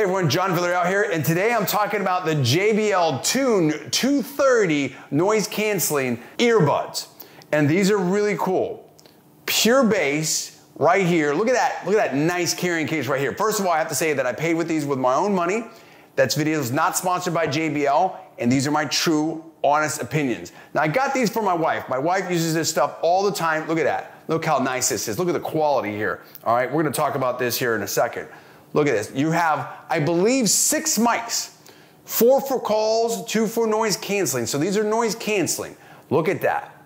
Hey everyone, John Villarreal here, and today I'm talking about the JBL Tune 230 noise canceling earbuds. And these are really cool. Pure bass right here. Look at that, look at that nice carrying case right here. First of all, I have to say that I paid with these with my own money. That's videos not sponsored by JBL, and these are my true, honest opinions. Now I got these for my wife. My wife uses this stuff all the time. Look at that. Look how nice this is. Look at the quality here. All right, we're gonna talk about this here in a second. Look at this. You have, I believe, six mics. Four for calls, two for noise canceling. So these are noise canceling. Look at that.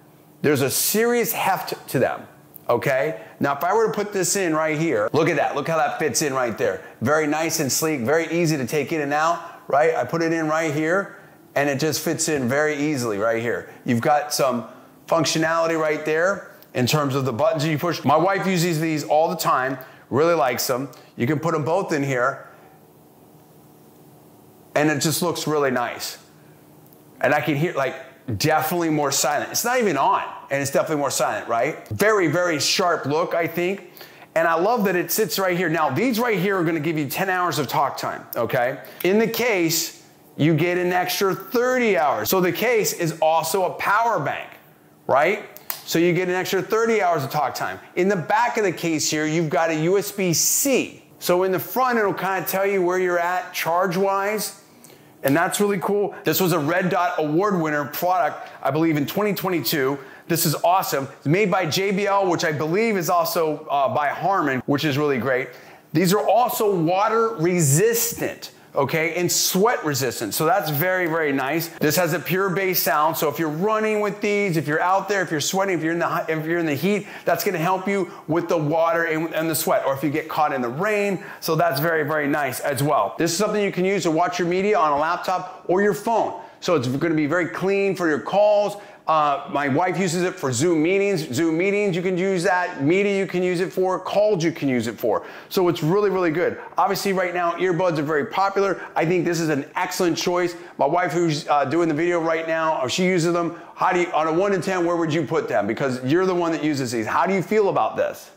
There's a serious heft to them. Okay? Now, if I were to put this in right here, look at that. Look how that fits in right there. Very nice and sleek, very easy to take in and out, right? I put it in right here, and it just fits in very easily right here. You've got some functionality right there in terms of the buttons you push. My wife uses these all the time really likes them. You can put them both in here and it just looks really nice. And I can hear like definitely more silent. It's not even on and it's definitely more silent, right? Very, very sharp look, I think. And I love that it sits right here. Now, these right here are gonna give you 10 hours of talk time, okay? In the case, you get an extra 30 hours. So the case is also a power bank, right? So you get an extra 30 hours of talk time. In the back of the case here, you've got a USB-C. So in the front, it'll kind of tell you where you're at charge-wise. And that's really cool. This was a Red Dot Award winner product, I believe in 2022. This is awesome. It's made by JBL, which I believe is also uh, by Harman, which is really great. These are also water resistant okay, and sweat resistant. So that's very, very nice. This has a pure bass sound. So if you're running with these, if you're out there, if you're sweating, if you're in the, if you're in the heat, that's gonna help you with the water and, and the sweat, or if you get caught in the rain. So that's very, very nice as well. This is something you can use to watch your media on a laptop or your phone. So it's gonna be very clean for your calls. Uh, my wife uses it for Zoom meetings. Zoom meetings, you can use that. Media, you can use it for. Calls, you can use it for. So it's really, really good. Obviously, right now, earbuds are very popular. I think this is an excellent choice. My wife, who's uh, doing the video right now, uh, she uses them. How do you, on a one to 10, where would you put them? Because you're the one that uses these. How do you feel about this?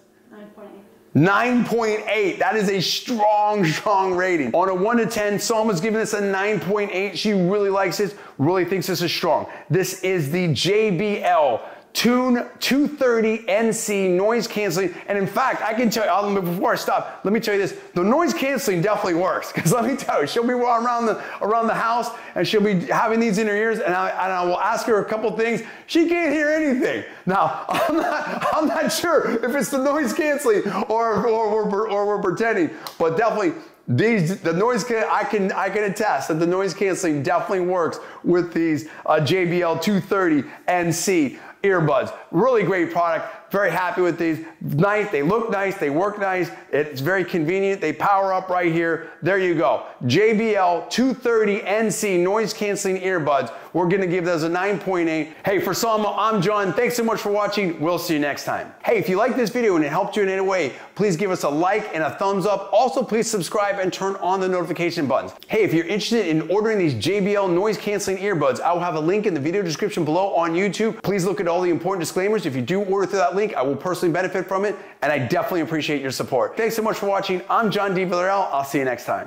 9.8. That is a strong, strong rating. On a 1 to 10, Salma's giving this a 9.8. She really likes it, really thinks this is strong. This is the JBL Tune 230 NC noise canceling. And in fact, I can tell you, I'll, before I stop, let me tell you this. The noise canceling definitely works. Because let me tell you, she'll be around the, around the house and she'll be having these in her ears and I, and I will ask her a couple things. She can't hear anything. Now, I'm not, I'm not sure if it's the noise canceling or, or, or, or we're pretending, but definitely these the noise can I can I can attest that the noise canceling definitely works with these uh, JBL 230 NC earbuds. Really great product. Very happy with these. Nice. They look nice. They work nice. It's very convenient. They power up right here. There you go. JBL 230 NC noise canceling earbuds. We're to give those a 9.8. Hey, for Salma, I'm John. Thanks so much for watching. We'll see you next time. Hey, if you like this video and it helped you in any way, please give us a like and a thumbs up. Also, please subscribe and turn on the notification buttons. Hey, if you're interested in ordering these JBL noise canceling earbuds, I will have a link in the video description below on YouTube. Please look at all the important disclaimers. If you do order through that link, I will personally benefit from it, and I definitely appreciate your support. Thanks so much for watching. I'm John D. Villarreal. I'll see you next time.